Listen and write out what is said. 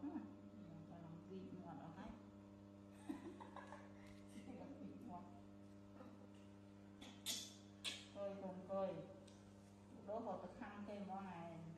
trong khổ ha và lòng vị ngọt ở đây lòng cười cùng cười đố họ thực hăng thêm mỗi ngày.